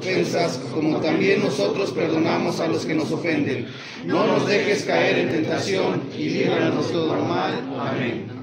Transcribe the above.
ofensas, como también nosotros perdonamos a los que nos ofenden. No nos dejes caer en tentación y líbranos de todo mal. Amén.